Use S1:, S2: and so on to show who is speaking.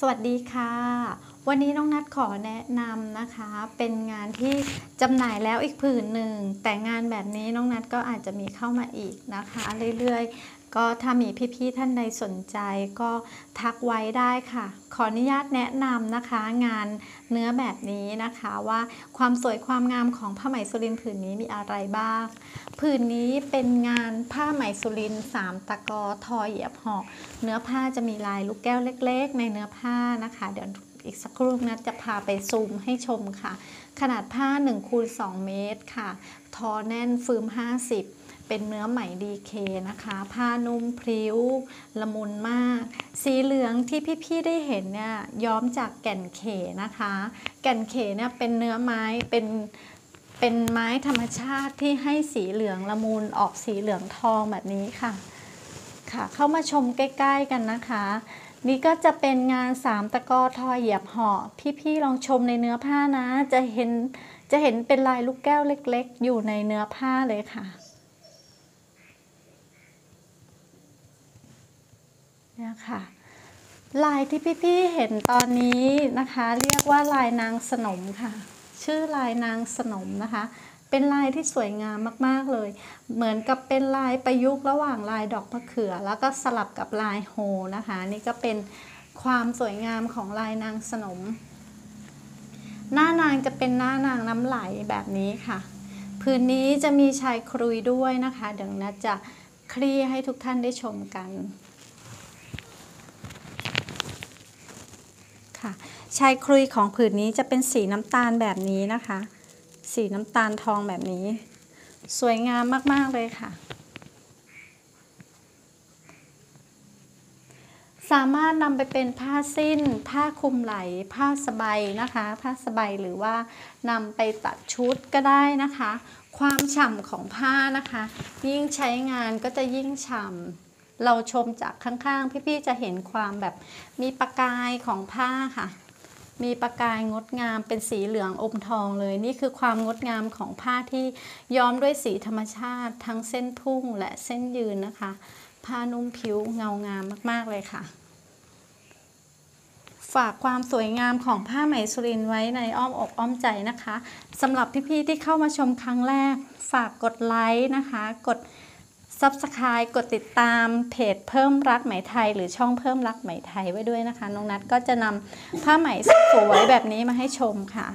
S1: สวัสดีค่ะ วันนี้น้องนัดขอแนะนำนะคะ เป็นงานที่จำหน่ายแล้วอีกผืนหนึ่ง แต่งานแบบนี้น้องนัดก็อาจจะมีเข้ามาอีกนะคะ เรื่อยๆ ก็ถ้ามีพี่ๆท่านใดสนใจก็ทักไว้ได้ค่ะ ขออนุญาตแนะนำนะคะ งานเนื้อแบบนี้นะคะว่าความสวยความงามของผ้าไหมสุรินผืนนี้มีอะไรบ้าง ผืนนี้เป็นงานผ้าไหมสุรินสามตะกอทอเหยียบหอกเนื้อผ้าจะมีลายลูกแก้วเล็ก ๆ ในเนื้อผ้านะคะ เดี๋ยว อีกสักครู่นะจะพาไปซูมให้ชมค่ะ ขนาดผ้า1คูณ2เมตรค่ะ ทอแน่นฟืม 50 เป็นเนื้อไหมดีเคนะคะ ผ้านุ่มพริ้ว ละมุนมาก สีเหลืองที่พี่ๆได้เห็นเนี่ยย้อมจากแก่นเขนะคะ แก่นเขเนี่ยเป็นเนื้อไม้เป็นเป็นไม้ธรรมชาติที่ให้สีเหลืองละมุนออกสีเหลืองทองแบบนี้ค่ะ ค่ะ เข้ามาชมใกล้ ๆ กันนะคะ นี่ก็จะเป็นงานสามตะกอทอเหยียบห่อพี่ๆลองชมในเนื้อผ้านะ จะเห็นจะเห็นเป็นลายลูกแก้วเล็ก ๆ อยู่ในเนื้อผ้าเลยค่ะเนี่ยค่ะลายที่พี่ๆเห็นตอนนี้นะคะ เรียกว่าลายนางสนมค่ะ ชื่อลายนางสนมนะคะ เป็นลายที่สวยงามมากๆเลย เหมือนกับเป็นลายประยุกต์ระหว่างลายดอกมะเขือ แล้วก็สลับกับลายโฮนะคะ นี่ก็เป็นความสวยงามของลายนางสนม หน้านางจะเป็นหน้านางน้ำไหลแบบนี้ค่ะพื้นนี้จะมีชายครุยด้วยนะคะเดี๋ยวนะจะคลี่ให้ทุกท่านได้ชมกันค่ะชายครุยของผืนนี้จะเป็นสีน้ำตาลแบบนี้นะคะ สีน้ำตาลทองแบบนี้ สวยงามมากๆเลยค่ะ สามารถนำไปเป็นผ้าสิ้น ผ้าคลุมไหล่ผ้าสบายนะคะ ผ้าสบายหรือว่านำไปตัดชุดก็ได้นะคะ ความฉ่ำของผ้านะคะ ยิ่งใช้งานก็จะยิ่งฉ่ำเราชมจากข้างๆ พี่ๆ จะเห็นความแบบมีประกายของผ้าค่ะ มีประกายงดงามเป็นสีเหลืองอมทองเลย นี่คือความงดงามของผ้าที่ย้อมด้วยสีธรรมชาติ ทั้งเส้นพุ่งและเส้นยืนนะคะ ผ้านุ่มผิวเงางามมาก ๆ เลยค่ะ ฝากความสวยงามของผ้าไหมสุรินไว้ในอ้อมอกอ้อมใจนะคะสำหรับพี่ ๆ ที่เข้ามาชมครั้งแรก ฝากกดไลค์นะคะ กด Subscribe กดติดตามเพจเพิ่มรักไหมไทย หรือช่องเพิ่มรักไหมไทยไว้ด้วยนะคะ น้องนัดก็จะนำผ้าไหมสวยๆแบบนี้มาให้ชมค่ะ